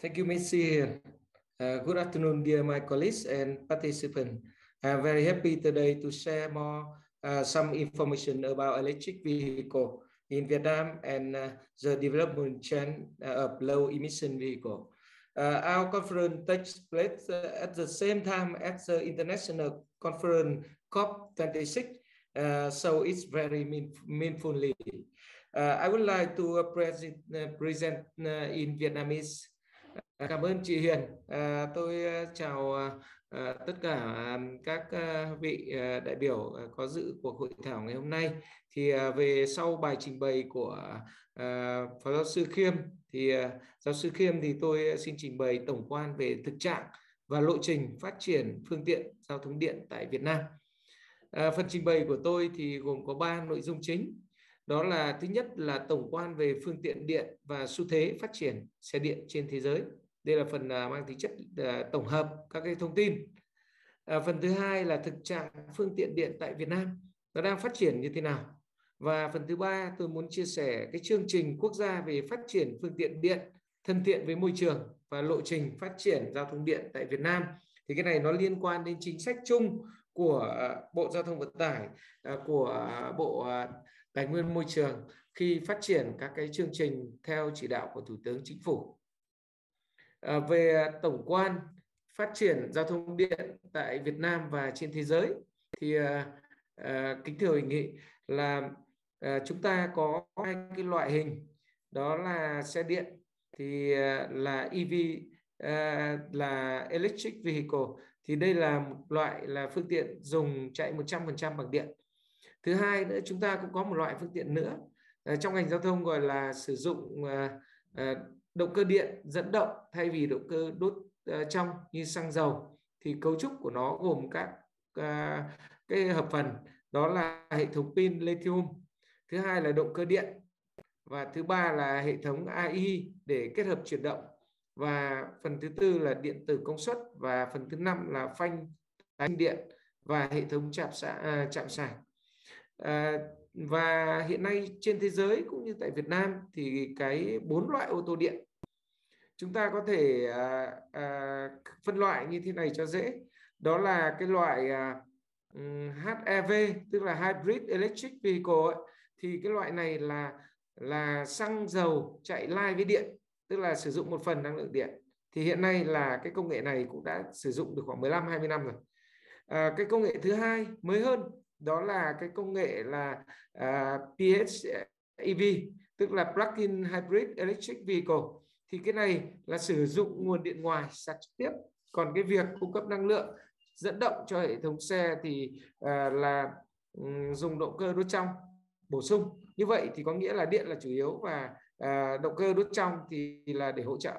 Thank you, Ms. Uh, good afternoon, dear my colleagues and participants. I'm very happy today to share more uh, some information about electric vehicle in Vietnam and uh, the development trend uh, of low emission vehicle. Uh, our conference takes place uh, at the same time as the international conference COP26, so it's very mean, meaningfully. I would like to present, present in Vietnamese À, cảm ơn chị Hiền. À, tôi ờ, chào à, tất cả các vị đại biểu có dự cuộc hội thảo ngày hôm nay. Thì về sau bài trình bày của phó giáo sư Khiêm thì giáo sư Khiêm thì tôi xin trình bày tổng quan về thực trạng và lộ trình phát triển phương tiện giao thông điện tại Việt Nam. phần trình bày của tôi thì gồm có ba nội dung chính. Đó là thứ nhất là tổng quan về phương tiện điện và xu thế phát triển xe điện trên thế giới đây là phần à, mang tính chất à, tổng hợp các cái thông tin. À, phần thứ hai là thực trạng phương tiện điện tại Việt Nam nó đang phát triển như thế nào? Và phần thứ ba tôi muốn chia sẻ cái chương trình quốc gia về phát triển phương tiện điện thân thiện với môi trường và lộ trình phát triển giao thông điện tại Việt Nam. Thì cái này nó liên quan đến chính sách chung của à, Bộ Giao thông Vận tải của Bộ Tài nguyên Môi trường khi phát triển các cái chương trình theo chỉ đạo của Thủ tướng Chính phủ. À, về tổng quan phát triển giao thông điện tại Việt Nam và trên thế giới thì à, à, kính thưa hội nghị là chúng ta có hai cái loại hình đó là xe điện thì là EV là electric vehicle thì đây là một loại là phương tiện dùng chạy 100% bằng điện. Thứ hai nữa chúng ta cũng có một loại phương tiện nữa trong ngành giao thông gọi là sử dụng Ờ, động cơ điện dẫn động thay vì động cơ đốt ờ, trong như xăng dầu thì cấu trúc của nó gồm các ờ, cái hợp phần, đó là hệ thống pin lithium, thứ hai là động cơ điện và thứ ba là hệ thống AI để kết hợp chuyển động và phần thứ tư là điện tử công suất và phần thứ năm là phanh điện và hệ thống chạm xạ chạm sạc và hiện nay trên thế giới cũng như tại Việt Nam thì cái bốn loại ô tô điện chúng ta có thể à, à, phân loại như thế này cho dễ. Đó là cái loại à, HEV tức là hybrid electric vehicle ấy. thì cái loại này là là xăng dầu chạy lai với điện tức là sử dụng một phần năng lượng điện. Thì hiện nay là cái công nghệ này cũng đã sử dụng được khoảng 15 20 năm rồi. À, cái công nghệ thứ hai mới hơn đó là cái công nghệ là à, uh, PHEV tức là plug-in hybrid electric vehicle. Thì cái này là sử dụng nguồn điện ngoài sạc trực tiếp. Còn cái việc cung cấp năng lượng dẫn động cho hệ thống xe thì uh, là um, dùng động cơ đốt trong bổ sung. Như vậy thì có nghĩa là điện là chủ yếu và uh, động cơ đốt trong thì là để hỗ trợ.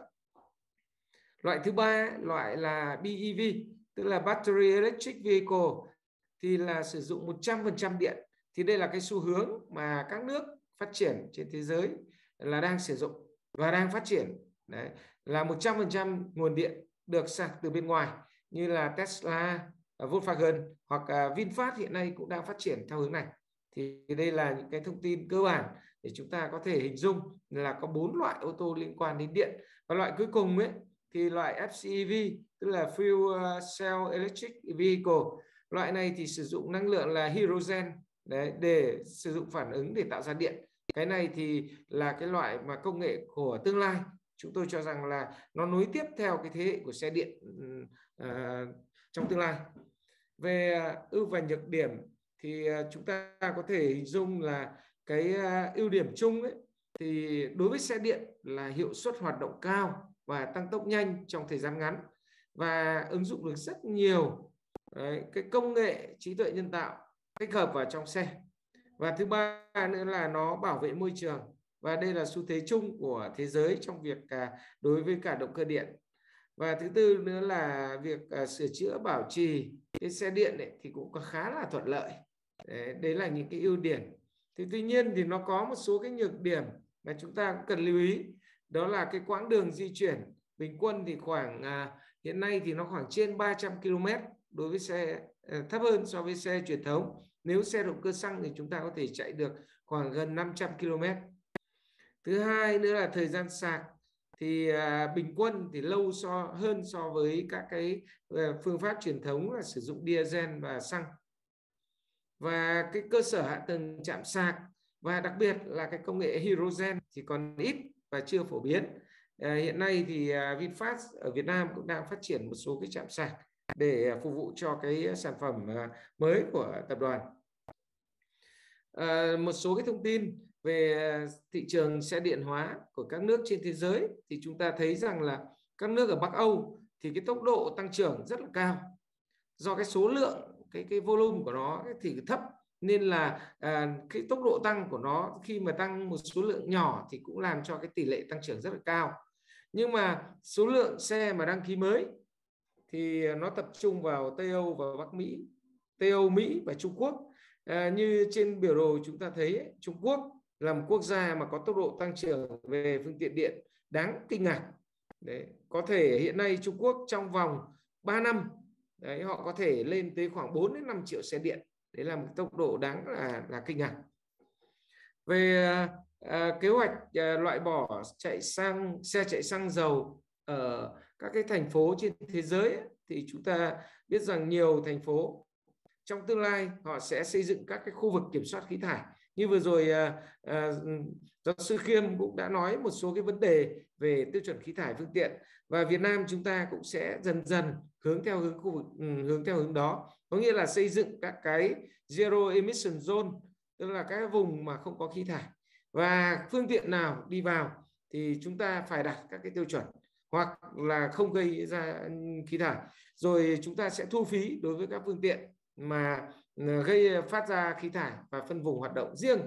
Loại thứ ba loại là BEV tức là battery electric vehicle thì là sử dụng 100% điện. Thì đây là cái xu hướng mà các nước phát triển trên thế giới là đang sử dụng và đang phát triển. Đấy, là 100% nguồn điện được sạc từ bên ngoài như là Tesla, à, Volkswagen hoặc à, VinFast hiện nay cũng đang phát triển theo hướng này. Thì đây là những cái thông tin cơ bản để chúng ta có thể hình dung là có bốn loại ô tô liên quan đến điện. Và loại cuối cùng ấy thì loại FCEV tức là Fuel Cell Electric Vehicle loại này thì sử dụng năng lượng là hydrogen đấy, để sử dụng phản ứng để tạo ra điện. Cái này thì là cái loại mà công nghệ của tương lai. Chúng tôi cho rằng là nó nối tiếp theo cái thế hệ của xe điện uh, trong tương lai. Về à, ưu và nhược điểm thì à, chúng ta có thể hình dung là cái ưu điểm chung ấy thì đối với xe điện là hiệu suất hoạt động cao và tăng tốc nhanh trong thời gian ngắn và ứng dụng được rất nhiều đấy, cái công nghệ trí tuệ nhân tạo tích hợp vào trong xe. Và thứ ba nữa là nó bảo vệ môi trường. Và đây là xu thế chung của thế giới trong việc à, đối với cả động cơ điện. Và thứ tư nữa là việc à, sửa chữa bảo trì cái xe điện ấy, thì cũng có khá là thuận lợi. Đấy, đấy là những cái ưu điểm. Thì tuy nhiên thì nó có một số cái nhược điểm mà chúng ta cũng cần lưu ý. Đó là cái quãng đường di chuyển bình quân thì khoảng à, hiện nay thì nó khoảng trên 300 km đối với xe ờ, thấp hơn so với xe truyền thống. Nếu xe động cơ xăng thì chúng ta có thể chạy được khoảng gần 500 km thứ hai nữa là thời gian sạc. Thì à, bình quân thì lâu so hơn so với các cái à, phương pháp truyền thống là sử dụng diesel và xăng. Và cái cơ sở hạ tầng chạm sạc và đặc biệt là cái công nghệ hydrogen thì còn ít và chưa phổ biến. À, hiện nay thì à, VinFast ở Việt Nam cũng đang phát triển một số cái chạm sạc để à, phục vụ cho cái sản phẩm à, mới của tập đoàn. À, một số cái thông tin về à, thị trường xe điện hóa của các nước trên thế giới. Thì chúng ta thấy rằng là các nước ở Bắc Âu thì cái tốc độ tăng trưởng rất là cao. Do cái số lượng cái cái volume của nó thì thấp nên là à, cái tốc độ tăng của nó khi mà tăng một số lượng nhỏ thì cũng làm cho cái tỷ lệ tăng trưởng rất là cao. Nhưng mà số lượng xe mà đăng ký mới thì nó tập trung vào Tây Âu và Bắc Mỹ Tây Âu Mỹ và Trung Quốc. À, như trên biểu đồ chúng ta thấy Trung Quốc là một quốc gia mà có tốc độ tăng trưởng về phương tiện điện đáng kinh ngạc. Đấy có thể hiện nay Trung Quốc trong vòng 3 năm đấy họ có thể lên tới khoảng 4 đến 5 triệu xe điện. Đấy là một tốc độ đáng là là kinh ngạc. Về à, à kế hoạch à, loại bỏ chạy xăng xe chạy xăng dầu ở các cái thành phố trên thế giới thì chúng ta biết rằng nhiều thành phố trong tương lai họ sẽ xây dựng các cái khu vực kiểm soát khí thải. Như vừa rồi à, à, giáo sư Khiêm cũng đã nói một số cái vấn đề về tiêu chuẩn khí thải phương tiện và Việt Nam chúng ta cũng sẽ dần dần hướng theo hướng khu vực ừ, hướng theo hướng đó. Có nghĩa là xây dựng các cái zero emission zone tức là các vùng mà không có khí thải. Và phương tiện nào đi vào thì chúng ta phải đặt các cái tiêu chuẩn hoặc là không gây ra khí thải rồi chúng ta sẽ thu phí đối với các phương tiện mà ờ, gây phát ra khí thải và phân vùng hoạt động riêng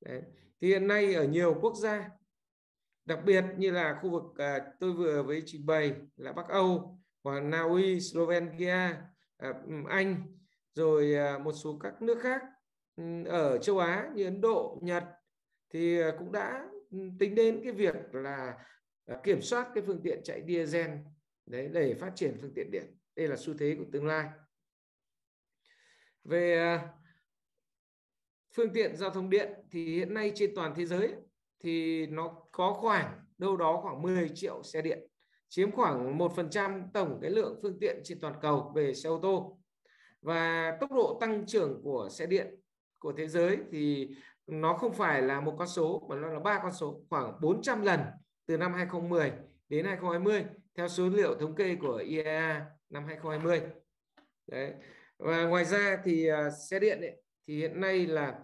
Đấy. thì hiện nay ở nhiều quốc gia đặc biệt như là khu vực à, tôi vừa với trình bày là Bắc Âu hoặc Na Uy, Slovenia, à, Anh rồi à, một số các nước khác ở châu Á như Ấn Độ, Nhật thì à, cũng đã tính đến cái việc là kiểm soát cái phương tiện chạy diesel, đấy, để phát triển phương tiện điện. Đây là xu thế của tương lai về à, phương tiện giao thông điện thì hiện nay trên toàn thế giới thì nó có khoảng, đâu đó khoảng 10 triệu xe điện, chiếm khoảng 1% tổng cái lượng phương tiện trên toàn cầu về xe ô tô và tốc độ tăng trưởng của xe điện của thế giới thì nó không phải là một con số, mà nó là ba con số, khoảng 400 lần từ năm 2010 đến 2020 theo số liệu thống kê của IEA năm 2020 đấy. Và ngoài ra thì uh, xe điện ấy, thì hiện nay là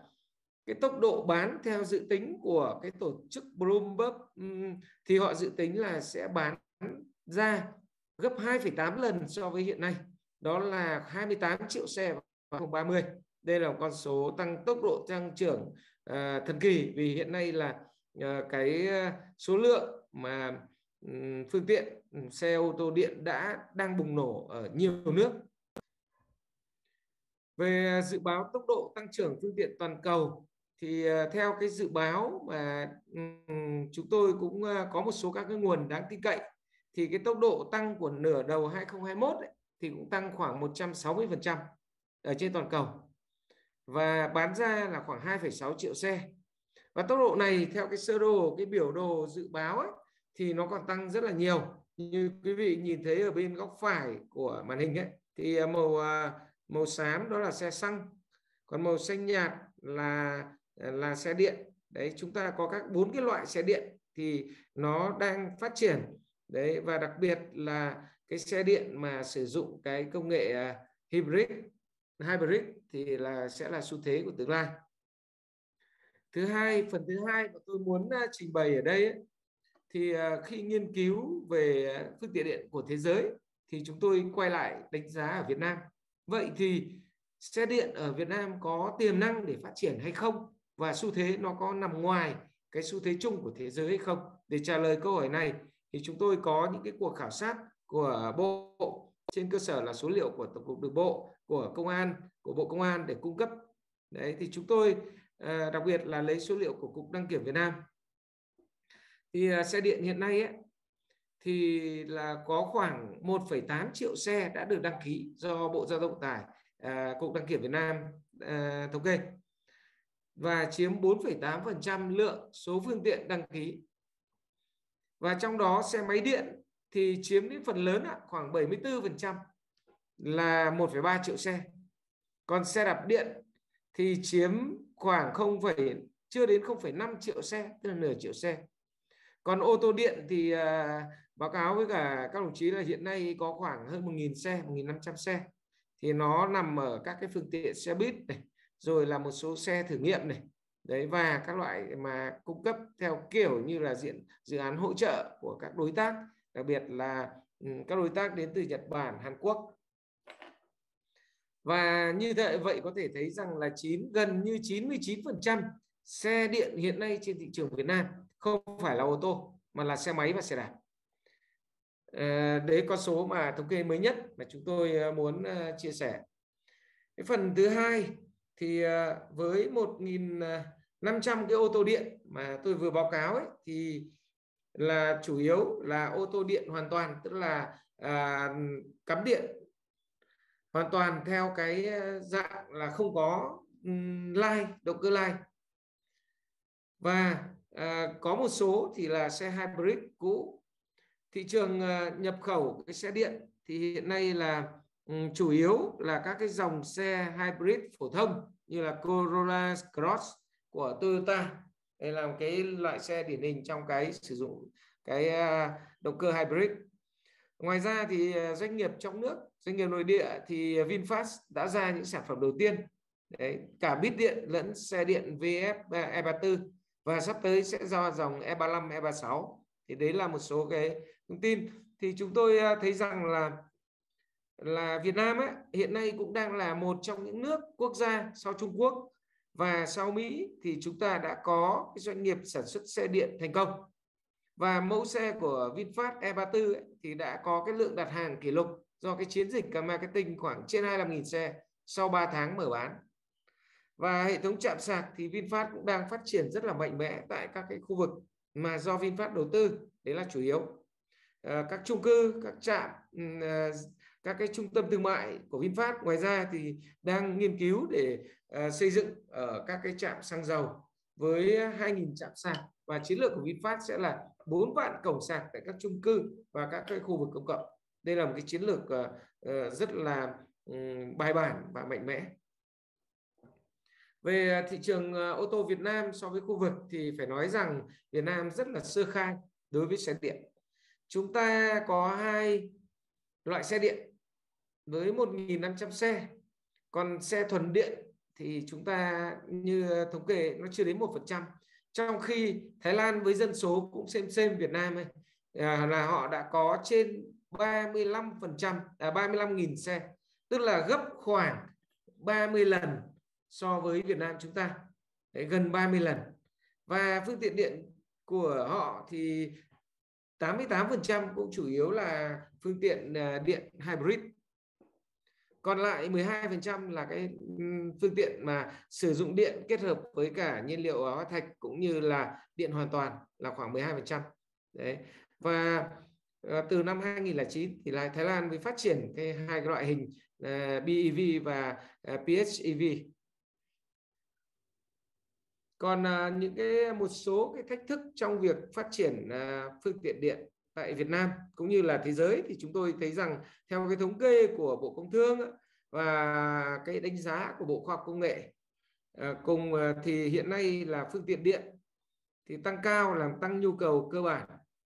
cái tốc độ bán theo dự tính của cái tổ chức Bloomberg um, thì họ dự tính là sẽ bán ra gấp 2,8 lần so với hiện nay. Đó là 28 triệu xe vào 2030 đây là một con số tăng tốc độ tăng trưởng uh, thần kỳ vì hiện nay là Ờ, cái ờ, số lượng mà ừ, phương tiện ừ, xe ô tô điện đã đang bùng nổ ở nhiều nước. Về dự báo tốc độ tăng trưởng phương tiện toàn cầu thì ờ, theo cái dự báo mà ừ, chúng tôi cũng có một số các cái nguồn đáng tin cậy thì cái tốc độ tăng của nửa đầu 2021 ấy, thì cũng tăng khoảng 160% ở trên toàn cầu và bán ra là khoảng 2,6 triệu xe và tốc độ này theo cái sơ đồ cái biểu đồ dự báo ấy, thì nó còn tăng rất là nhiều. Như quý vị nhìn thấy ở bên góc phải của màn hình ấy thì à, màu à, màu xám đó là xe xăng. Còn màu xanh nhạt là à, là xe điện. Đấy chúng ta có các bốn cái loại xe điện thì nó đang phát triển. Đấy và đặc biệt là cái xe điện mà sử dụng cái công nghệ hybrid hybrid thì là sẽ là xu thế của tương lai thứ hai phần thứ hai mà tôi muốn à, trình bày ở đây ấy, thì à, khi nghiên cứu về phương tiện điện của thế giới thì chúng tôi quay lại đánh giá ở Việt Nam Vậy thì xe điện ở Việt Nam có tiềm năng để phát triển hay không? Và xu thế nó có nằm ngoài cái xu thế chung của thế giới hay không? Để trả lời câu hỏi này thì chúng tôi có những cái cuộc khảo sát của Bộ trên cơ sở là số liệu của Tổng cục Đường bộ, của Công an, của Bộ Công an để cung cấp. Đấy thì chúng tôi Ờ, đặc biệt là lấy số liệu của Cục Đăng kiểm Việt Nam. Thì à, xe điện hiện nay ấy, thì là có khoảng 1,8 triệu xe đã được đăng ký do Bộ Giao thông Vận tải, à, Cục Đăng kiểm Việt Nam à, thống kê và chiếm 4,8% lượng số phương tiện đăng ký. và trong đó xe máy điện thì chiếm đến phần lớn khoảng 74% là 1,3 triệu xe còn xe đạp điện thì chiếm khoảng 0, chưa đến 0,5 triệu xe tức là nửa triệu xe. Còn ô tô điện thì uh, báo cáo với cả các đồng chí là hiện nay có khoảng hơn 1.000 xe 1.500 xe. Thì nó nằm ở các cái phương tiện xe buýt này rồi là một số xe thử nghiệm này. Đấy và các loại mà cung cấp theo kiểu như là diện dự án hỗ trợ của các đối tác. Đặc biệt là ừ, các đối tác đến từ Nhật Bản Hàn Quốc và như vậy vậy có thể thấy rằng là chín gần như 99% xe điện hiện nay trên thị trường Việt Nam không phải là ô tô mà là xe máy và xe đạp. Ờ, đấy con số mà thống kê mới nhất mà chúng tôi ờ, muốn ờ, chia sẻ. Cái phần thứ hai thì với 1.500 cái ô tô điện mà tôi vừa báo cáo ấy, thì là chủ yếu là ô tô điện hoàn toàn tức là à, cắm điện hoàn toàn theo cái ờ, dạng là không có like động cơ like. Và à, có một số thì là xe hybrid cũ. Thị trường à, nhập khẩu cái xe điện thì hiện nay là um, chủ yếu là các cái dòng xe hybrid phổ thông như là Corolla Cross của Toyota. Đây là một cái loại xe điển hình trong cái sử dụng cái uh, động cơ hybrid. Ngoài ra thì doanh nghiệp trong nước doanh nghiệp nội địa thì VinFast đã ra những sản phẩm đầu tiên. Đấy, cả bít điện lẫn xe điện VF E34 và sắp tới sẽ ra dòng E35 E36 thì đấy là một số cái thông tin. Thì chúng tôi à, thấy rằng là là Việt Nam ấy, hiện nay cũng đang là một trong những nước quốc gia sau Trung Quốc và sau Mỹ thì chúng ta đã có cái doanh nghiệp sản xuất xe điện thành công. Và mẫu xe của VinFast E34 ấy, thì đã có cái lượng đặt hàng kỷ lục do cái chiến dịch marketing khoảng trên 25.000 xe sau 3 tháng mở bán. Và hệ thống chạm sạc thì VinFast cũng đang phát triển rất là mạnh mẽ tại các cái khu vực mà do VinFast đầu tư đấy là chủ yếu. À, các chung cư các trạm ờ, các cái trung tâm thương mại của VinFast ngoài ra thì đang nghiên cứu để à, xây dựng ở các cái trạm xăng dầu với 2.000 trạm sạc và chiến lược của VinFast sẽ là 4 vạn cổng sạc tại các chung cư và các cái khu vực công cộng đây là một cái chiến lược ờ, ờ, rất là bài bản và mạnh mẽ về thị trường ờ, ô tô Việt Nam so với khu vực thì phải nói rằng Việt Nam rất là sơ khai đối với xe điện. Chúng ta có hai loại xe điện với 1.500 xe. Còn xe thuần điện thì chúng ta như thống kê nó chưa đến 1%. Trong khi Thái Lan với dân số cũng xem xem Việt Nam ấy, à, là họ đã có trên 35% à, 35.000 xe tức là gấp khoảng 30 lần so với Việt Nam chúng ta. Đấy, gần 30 lần. Và phương tiện điện của họ thì 88% cũng chủ yếu là phương tiện à, điện hybrid. Còn lại 12% là cái phương tiện mà sử dụng điện kết hợp với cả nhiên liệu hóa thạch cũng như là điện hoàn toàn là khoảng 12% đấy. Và Ờ, từ năm 2009 thì là Thái Lan mới phát triển cái hai cái loại hình ờ, uh, BEV và ờ, uh, PHEV còn uh, những cái một số cái thách thức trong việc phát triển uh, phương tiện điện tại Việt Nam cũng như là thế giới thì chúng tôi thấy rằng theo cái thống kê của Bộ Công Thương và cái đánh giá của Bộ Khoa học Công nghệ cùng thì hiện nay là phương tiện điện thì tăng cao làm tăng nhu cầu cơ bản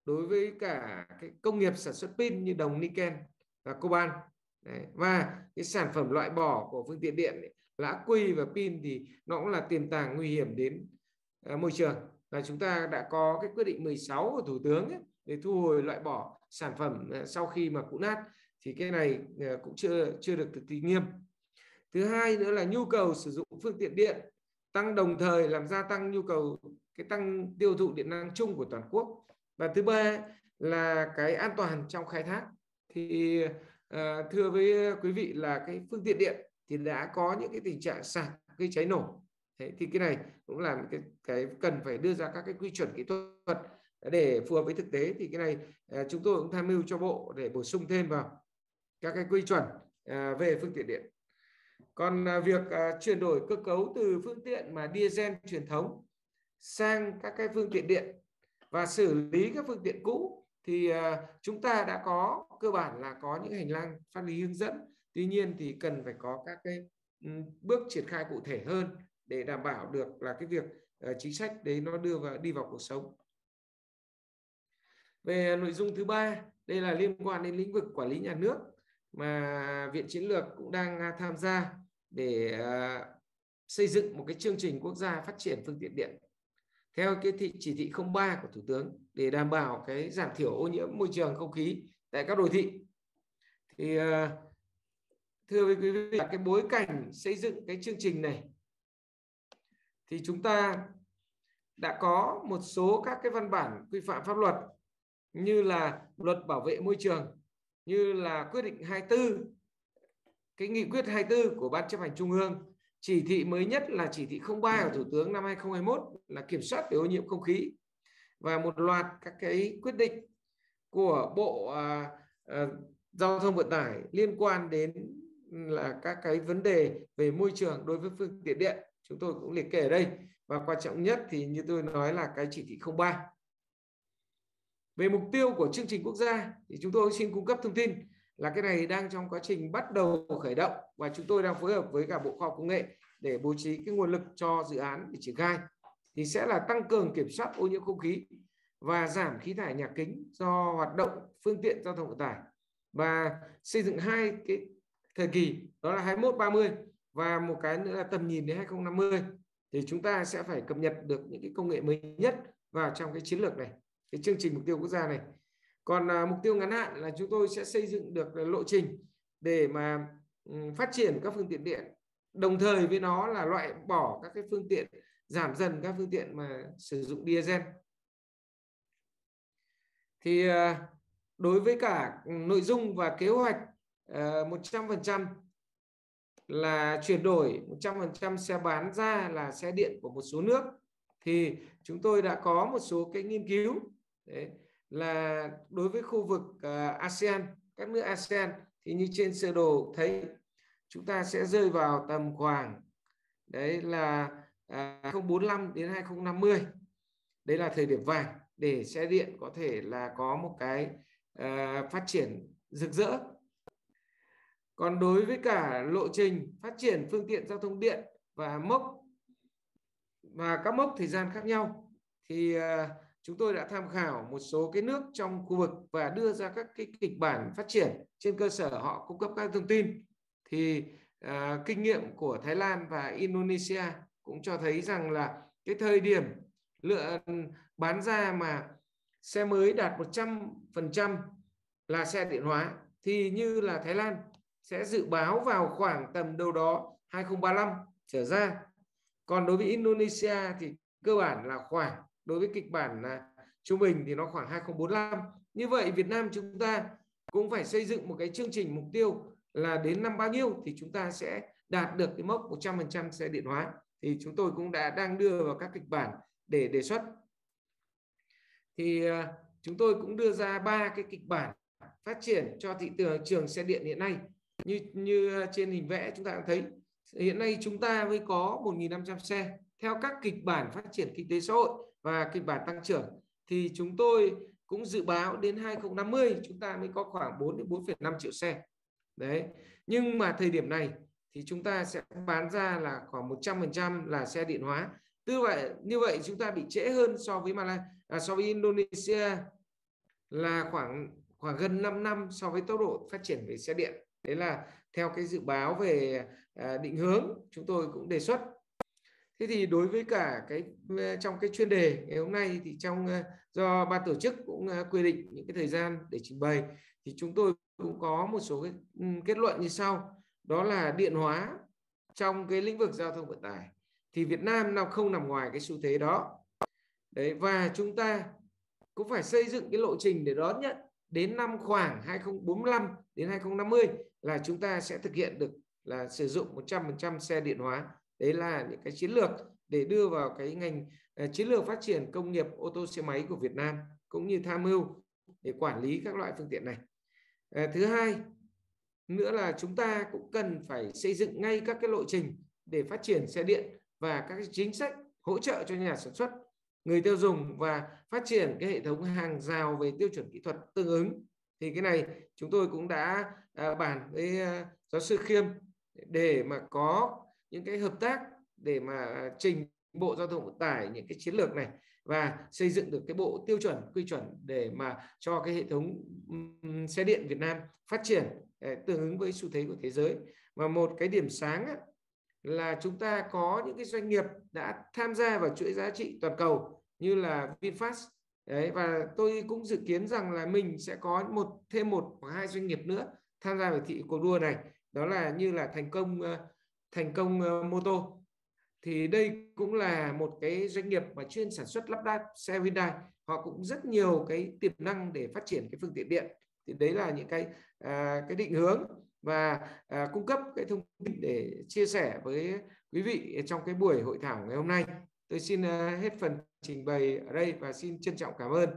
đối với cả cái công nghiệp sản xuất pin như đồng niken và coban Đấy. và cái sản phẩm loại bỏ của phương tiện điện là ắc quy và pin thì nó cũng là tiềm tàng nguy hiểm đến uh, môi trường. Và chúng ta đã có cái quyết định 16 của thủ tướng ấy, để thu hồi loại bỏ sản phẩm uh, sau khi mà cũ nát. Thì cái này uh, cũng chưa chưa được thực thi nghiêm. Thứ hai nữa là nhu cầu sử dụng phương tiện điện tăng đồng thời làm gia tăng nhu cầu cái tăng tiêu thụ điện năng chung của toàn quốc và thứ ba là cái an toàn trong khai thác. Thì uh, thưa với quý vị là cái phương tiện điện thì đã có những cái tình trạng sạc gây cháy nổ. Thế thì cái này cũng là cái cái cần phải đưa ra các cái quy chuẩn kỹ thuật để phù hợp với thực tế. Thì cái này ờ, chúng tôi cũng tham mưu cho bộ để bổ sung thêm vào các cái quy chuẩn ờ, về phương tiện điện. Còn việc chuyển đổi cơ cấu từ phương tiện mà diesel truyền thống sang các cái phương tiện điện và xử lý các phương tiện cũ thì à, chúng ta đã có, cơ bản là có những hành lang pháp lý hướng dẫn. Tuy nhiên thì cần phải có các cái ừ, bước triển khai cụ thể hơn để đảm bảo được là cái việc ờ, chính sách đấy nó đưa vào, đi vào cuộc sống. Về nội dung thứ ba, đây là liên quan đến lĩnh vực quản lý nhà nước mà viện chiến lược cũng đang à, tham gia để à, xây dựng một cái chương trình quốc gia phát triển phương tiện điện theo cái thị, chỉ thị 03 của thủ tướng để đảm bảo cái giảm thiểu ô nhiễm môi trường không khí tại các đô thị. Thì ờ, thưa quý vị cái bối cảnh xây dựng cái chương trình này thì chúng ta đã có một số các cái văn bản quy phạm pháp luật như là luật bảo vệ môi trường như là quyết định 24 cái nghị quyết 24 của ban chấp hành trung ương chỉ thị mới nhất là chỉ thị 03 của thủ tướng năm 2021 là kiểm soát về ô nhiễm không khí. Và một loạt các cái quyết định của bộ à, à, giao thông vận tải liên quan đến là các cái vấn đề về môi trường đối với phương tiện điện. Chúng tôi cũng liệt kê ở đây. Và quan trọng nhất thì như tôi nói là cái chỉ thị 03 về mục tiêu của chương trình quốc gia thì chúng tôi xin cung cấp thông tin là cái này đang trong quá trình bắt đầu khởi động và chúng tôi đang phối hợp với cả Bộ Khoa học Công nghệ để bố trí cái nguồn lực cho dự án để triển khai. Thì sẽ là tăng cường kiểm soát ô nhiễm không khí và giảm khí thải nhà kính do hoạt động phương tiện giao thông vận tải. Và xây dựng hai cái thời kỳ, đó là 21 30 và một cái nữa là tầm nhìn đến 2050 thì chúng ta sẽ phải cập nhật được những cái công nghệ mới nhất vào trong cái chiến lược này, cái chương trình mục tiêu quốc gia này còn à, mục tiêu ngắn hạn là chúng tôi sẽ xây dựng được lộ trình để mà ừ, phát triển các phương tiện điện. Đồng thời với nó là loại bỏ các cái phương tiện giảm dần các phương tiện mà sử dụng diesel. Thì à, đối với cả nội dung và kế hoạch à, một trăm phần trăm là chuyển đổi 100% xe bán ra là xe điện của một số nước thì chúng tôi đã có một số cái nghiên cứu. Đấy, là đối với khu vực à, ASEAN, các nước ASEAN thì như trên sơ đồ thấy, chúng ta sẽ rơi vào tầm khoảng, đấy là à, 2045 đến 2050 đấy là thời điểm vàng để xe điện có thể là có một cái à, phát triển rực rỡ. Còn đối với cả lộ trình phát triển phương tiện giao thông điện và mốc và các mốc thời gian khác nhau thì chúng tôi đã tham khảo một số cái nước trong khu vực và đưa ra các cái kịch bản phát triển trên cơ sở họ cung cấp các thông tin thì à, kinh nghiệm của Thái Lan và Indonesia cũng cho thấy rằng là cái thời điểm lựa bán ra mà xe mới đạt 100% là xe điện hóa thì như là Thái Lan sẽ dự báo vào khoảng tầm đâu đó 2035 trở ra. Còn đối với Indonesia thì cơ bản là khoảng đối với kịch bản là trung bình thì nó khoảng 2045. Như vậy Việt Nam chúng ta cũng phải xây dựng một cái chương trình mục tiêu là đến năm bao nhiêu thì chúng ta sẽ đạt được cái mốc 100% xe điện hóa. Thì chúng tôi cũng đã đang đưa vào các kịch bản để đề xuất. Thì à, chúng tôi cũng đưa ra ba cái kịch bản phát triển cho thị trường xe điện hiện nay như như trên hình vẽ chúng ta thấy, hiện nay chúng ta mới có 1.500 xe theo các kịch bản phát triển kinh tế xã hội và kịch bản tăng trưởng thì chúng tôi cũng dự báo đến 2050 chúng ta mới có khoảng 4 đến 4,5 triệu xe. Đấy nhưng mà thời điểm này thì chúng ta sẽ bán ra là khoảng 100% là xe điện hóa. Như vậy như vậy chúng ta bị trễ hơn so với Malaysia à, so với Indonesia là khoảng khoảng gần 5 năm so với tốc độ phát triển về xe điện. Đấy là theo cái dự báo về à, định hướng chúng tôi cũng đề xuất thế thì đối với cả cái ờ, trong cái chuyên đề ngày hôm nay thì trong ờ, do ban tổ chức cũng ờ, quy định những cái thời gian để trình bày thì chúng tôi cũng có một số cái kết luận như sau đó là điện hóa trong cái lĩnh vực giao thông vận tải thì Việt Nam nào không nằm ngoài cái xu thế đó đấy, và chúng ta cũng phải xây dựng cái lộ trình để đón nhận đến năm khoảng 2045 đến 2050 là chúng ta sẽ thực hiện được là sử dụng 100% xe điện hóa. Đấy là những cái chiến lược để đưa vào cái ngành uh, chiến lược phát triển công nghiệp ô tô xe máy của Việt Nam cũng như tham mưu để quản lý các loại phương tiện này. Uh, thứ hai nữa là chúng ta cũng cần phải xây dựng ngay các cái lộ trình để phát triển xe điện và các chính sách hỗ trợ cho nhà sản xuất người tiêu dùng và phát triển cái hệ thống hàng rào về tiêu chuẩn kỹ thuật tương ứng thì cái này chúng tôi cũng đã à, bàn với à, giáo sư Khiêm để mà có những cái hợp tác để mà trình bộ giao thông vận tải những cái chiến lược này và xây dựng được cái bộ tiêu chuẩn quy chuẩn để mà cho cái hệ thống xe điện Việt Nam phát triển ờ, tương ứng với xu thế của thế giới. Và một cái điểm sáng là chúng ta có những cái doanh nghiệp đã tham gia vào chuỗi giá trị toàn cầu như là VinFast. Đấy, và tôi cũng dự kiến rằng là mình sẽ có một thêm một hoặc hai doanh nghiệp nữa tham gia vào thị cuộc đua này. Đó là như là thành công thành công uh, mô tô thì đây cũng là một cái doanh nghiệp mà chuyên sản xuất lắp ráp xe Hyundai. Họ cũng rất nhiều cái tiềm năng để phát triển cái phương tiện điện. Thì đấy là những cái à, cái định hướng và à, cung cấp cái thông tin để chia sẻ với quý vị trong cái buổi hội thảo ngày hôm nay. Tôi xin uh, hết phần trình bày ở đây và xin trân trọng cảm ơn.